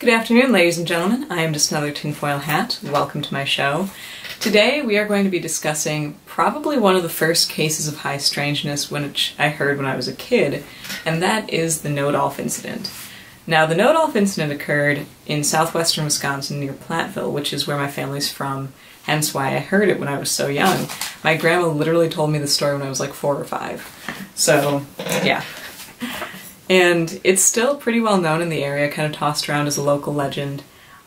Good afternoon, ladies and gentlemen. I am just another tinfoil hat. Welcome to my show. Today we are going to be discussing probably one of the first cases of high strangeness which I heard when I was a kid, and that is the Nodolf incident. Now, the Nodolf incident occurred in southwestern Wisconsin near Platteville, which is where my family's from, hence why I heard it when I was so young. My grandma literally told me the story when I was like four or five. So, yeah. And it's still pretty well known in the area, kind of tossed around as a local legend.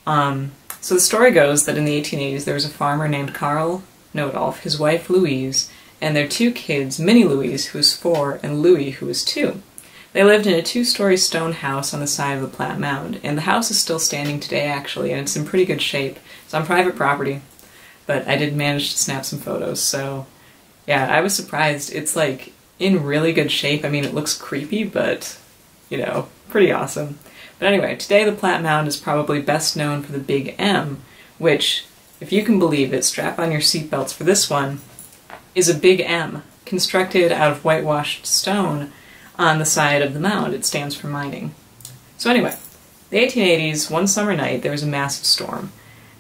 Um, so the story goes that in the 1880s there was a farmer named Carl Nodolf, his wife Louise, and their two kids, Minnie Louise, who was four, and Louis, who was two. They lived in a two-story stone house on the side of the Platte Mound, and the house is still standing today actually, and it's in pretty good shape. It's on private property, but I did manage to snap some photos, so yeah, I was surprised. It's like in really good shape. I mean, it looks creepy, but you know, pretty awesome. But anyway, today the Platte Mound is probably best known for the Big M, which, if you can believe it, strap on your seatbelts for this one, is a Big M, constructed out of whitewashed stone on the side of the mound. It stands for mining. So anyway, the 1880s, one summer night, there was a massive storm.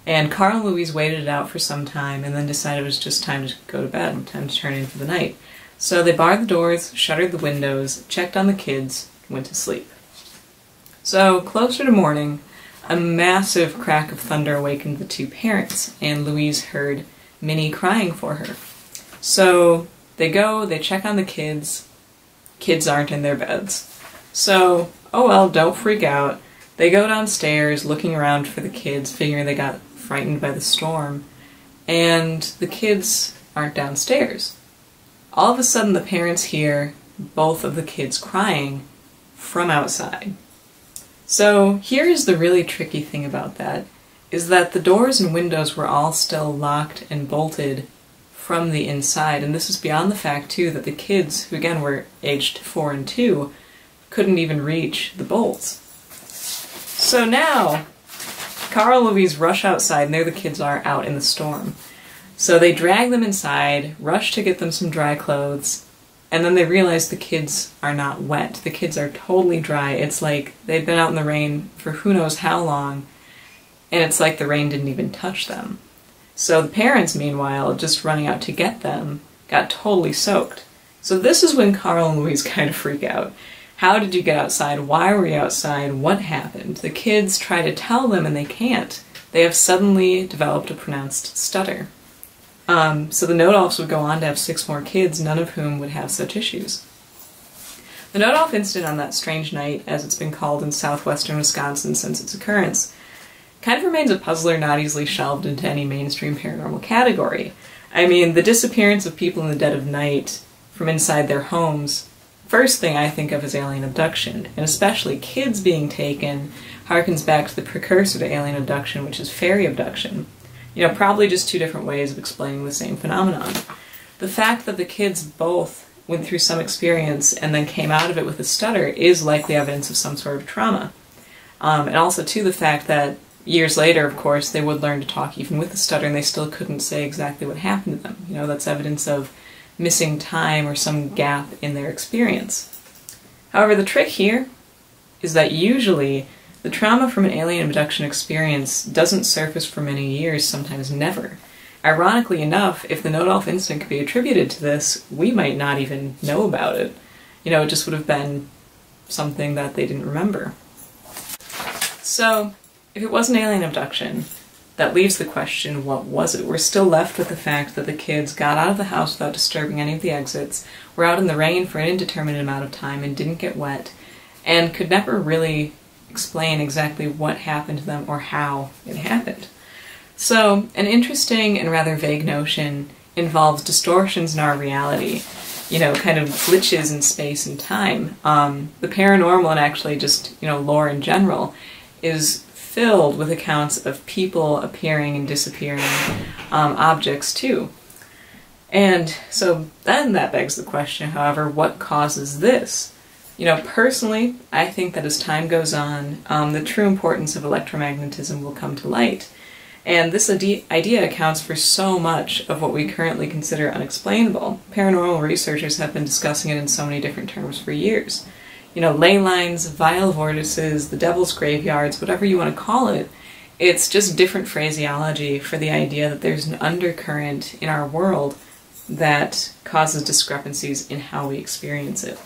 And Carl and Louise waited it out for some time and then decided it was just time to go to bed, time to turn in for the night. So they barred the doors, shuttered the windows, checked on the kids, went to sleep. So, closer to morning, a massive crack of thunder awakened the two parents, and Louise heard Minnie crying for her. So, they go, they check on the kids. Kids aren't in their beds. So, oh well, don't freak out. They go downstairs looking around for the kids, figuring they got frightened by the storm, and the kids aren't downstairs. All of a sudden, the parents hear both of the kids crying from outside. So here's the really tricky thing about that, is that the doors and windows were all still locked and bolted from the inside, and this is beyond the fact too that the kids, who again were aged four and two, couldn't even reach the bolts. So now, Carl and Louise rush outside, and there the kids are out in the storm. So they drag them inside, rush to get them some dry clothes, and then they realize the kids are not wet. The kids are totally dry. It's like they've been out in the rain for who knows how long, and it's like the rain didn't even touch them. So the parents, meanwhile, just running out to get them, got totally soaked. So this is when Carl and Louise kind of freak out. How did you get outside? Why were you outside? What happened? The kids try to tell them and they can't. They have suddenly developed a pronounced stutter. Um, so the Nodolfs would go on to have six more kids, none of whom would have such issues. The Nodolf incident on that strange night, as it's been called in southwestern Wisconsin since its occurrence, kind of remains a puzzler not easily shelved into any mainstream paranormal category. I mean, the disappearance of people in the dead of night from inside their homes, first thing I think of is alien abduction, and especially kids being taken harkens back to the precursor to alien abduction, which is fairy abduction. You know, probably just two different ways of explaining the same phenomenon. The fact that the kids both went through some experience and then came out of it with a stutter is likely evidence of some sort of trauma. Um, and also, too, the fact that years later, of course, they would learn to talk even with the stutter and they still couldn't say exactly what happened to them. You know, that's evidence of missing time or some gap in their experience. However, the trick here is that usually the trauma from an alien abduction experience doesn't surface for many years, sometimes never. Ironically enough, if the Nodolf incident could be attributed to this, we might not even know about it. You know, it just would have been something that they didn't remember. So, if it was an alien abduction, that leaves the question what was it? We're still left with the fact that the kids got out of the house without disturbing any of the exits, were out in the rain for an indeterminate amount of time and didn't get wet, and could never really explain exactly what happened to them or how it happened. So, an interesting and rather vague notion involves distortions in our reality, you know, kind of glitches in space and time. Um, the paranormal and actually just, you know, lore in general is filled with accounts of people appearing and disappearing, um, objects too. And so then that begs the question, however, what causes this? You know, personally, I think that as time goes on, um, the true importance of electromagnetism will come to light. And this idea accounts for so much of what we currently consider unexplainable. Paranormal researchers have been discussing it in so many different terms for years. you know, ley lines, vile vortices, the devil's graveyards, whatever you want to call it. It's just different phraseology for the idea that there's an undercurrent in our world that causes discrepancies in how we experience it.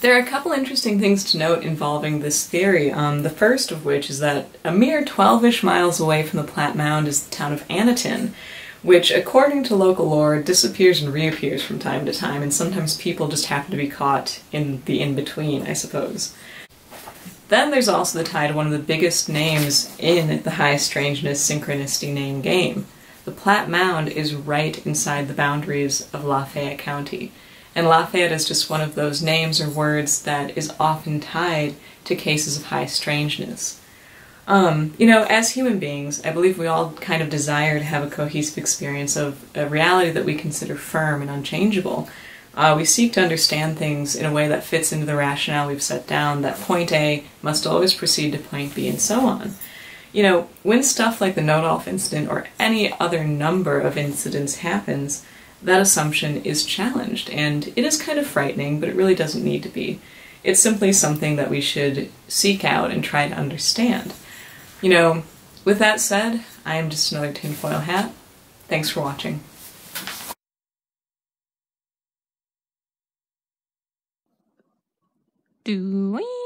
There are a couple interesting things to note involving this theory. Um, the first of which is that a mere 12 ish miles away from the Platte Mound is the town of Annaton, which, according to local lore, disappears and reappears from time to time, and sometimes people just happen to be caught in the in between, I suppose. Then there's also the tie to one of the biggest names in the high strangeness synchronicity name game. The Platte Mound is right inside the boundaries of Lafayette County, and Lafayette is just one of those names or words that is often tied to cases of high strangeness. Um, you know, as human beings, I believe we all kind of desire to have a cohesive experience of a reality that we consider firm and unchangeable. Uh, we seek to understand things in a way that fits into the rationale we've set down, that point A must always proceed to point B, and so on. You know, when stuff like the Nodolf incident or any other number of incidents happens, that assumption is challenged, and it is kind of frightening, but it really doesn't need to be. It's simply something that we should seek out and try to understand. You know, with that said, I am just another tinfoil hat. Thanks for watching. Doing.